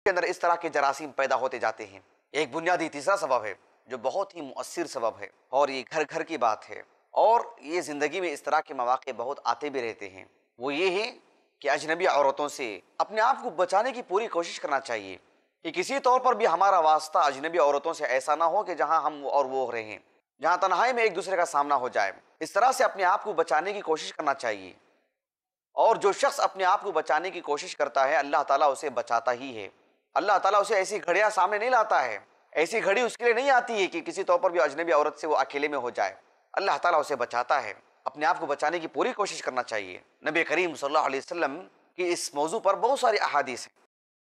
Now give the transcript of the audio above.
के अंदर इस तरह के जरासीम पैदा होते जाते हैं। एक बुनियादी तीसरा सबब है, जो बहुत ही मुअसर सबब है, और ये घर घर की बात है। और ये ज़िंदगी में इस तरह के मौाक़े बहुत आते भी रहते हैं। वो ये है कि अजनबी औरतों से अपने आप को बचाने की पूरी कोशिश करना चाहिए, कि किसी तौर पर भी हमारा वास्ता अजनबी औरतों से ऐसा ना हो कि जहाँ हम और वो हो रहे हैं, जहाँ तनहाई में एक दूसरे का सामना हो जाए। इस तरह से अपने आप को बचाने की कोशिश करना चाहिए। और जो शख्स अपने आप को बचाने की कोशिश करता है, अल्लाह ताला उसे बचाता ही है। अल्लाह ताला उसे ऐसी घड़ियाँ सामने नहीं लाता है। ऐसी घड़ी उसके लिए नहीं आती है कि किसी तौर पर भी अजनबी औरत से वो अकेले में हो जाए। अल्लाह ताला उसे बचाता है। अपने आप को बचाने की पूरी कोशिश करना चाहिए। नबी करीम सल्लल्लाहु अलैहि वसल्लम की इस मौजू पर बहुत सारी अहादीस हैं।